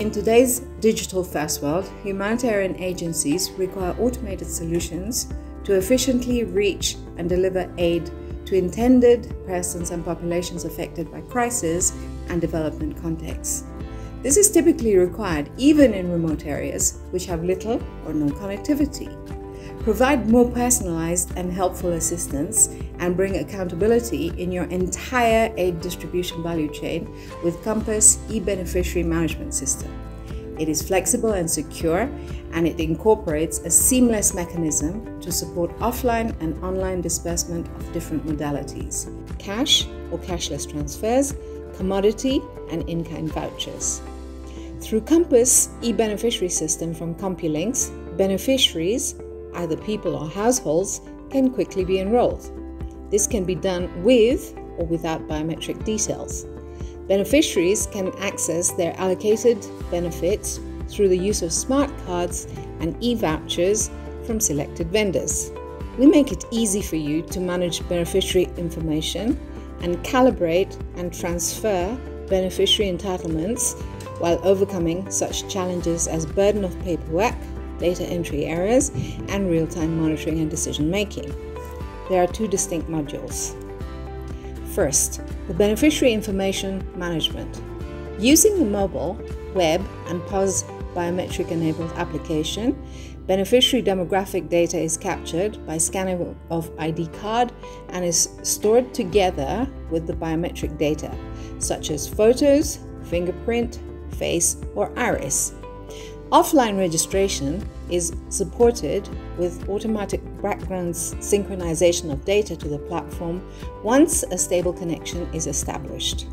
In today's digital fast world, humanitarian agencies require automated solutions to efficiently reach and deliver aid to intended persons and populations affected by crisis and development contexts. This is typically required even in remote areas which have little or no connectivity. Provide more personalized and helpful assistance and bring accountability in your entire aid distribution value chain with Compass e-beneficiary management system. It is flexible and secure and it incorporates a seamless mechanism to support offline and online disbursement of different modalities cash or cashless transfers, commodity, and in kind vouchers. Through Compass e beneficiary system from CompuLynx, beneficiaries either people or households, can quickly be enrolled. This can be done with or without biometric details. Beneficiaries can access their allocated benefits through the use of smart cards and e vouchers from selected vendors. We make it easy for you to manage beneficiary information and calibrate and transfer beneficiary entitlements while overcoming such challenges as burden of paperwork, data entry errors, and real time monitoring and decision making. There are two distinct modules. First, the beneficiary information management. Using the mobile, web, and POS biometric enabled application, beneficiary demographic data is captured by scanning of ID card and is stored together with the biometric data, such as photos, fingerprint, face, or iris. Offline registration is supported with automatic background synchronization of data to the platform once a stable connection is established.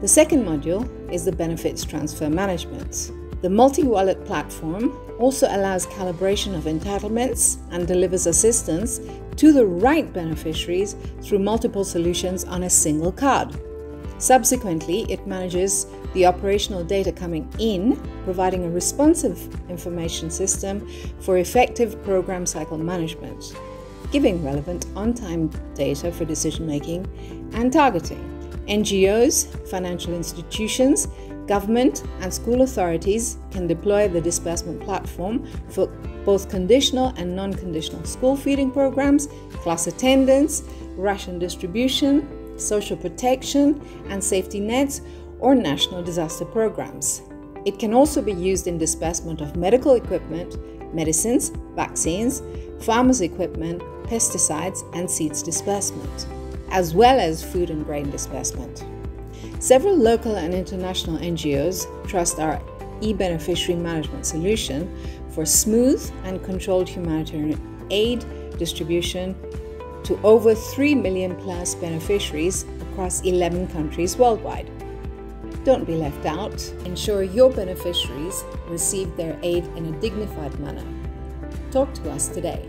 The second module is the benefits transfer management. The multi wallet platform also allows calibration of entitlements and delivers assistance to the right beneficiaries through multiple solutions on a single card. Subsequently, it manages the operational data coming in, providing a responsive information system for effective program cycle management, giving relevant on time data for decision making and targeting. NGOs, financial institutions, government, and school authorities can deploy the disbursement platform for both conditional and non conditional school feeding programs, class attendance, ration distribution, social protection and safety nets, or national disaster programs. It can also be used in disbursement of medical equipment, medicines, vaccines, farmers' equipment, pesticides, and seeds disbursement, as well as food and grain disbursement. Several local and international NGOs trust our e beneficiary management solution for smooth and controlled humanitarian aid distribution to over 3 million plus beneficiaries across 11 countries worldwide. Don't be left out. Ensure your beneficiaries receive their aid in a dignified manner. Talk to us today.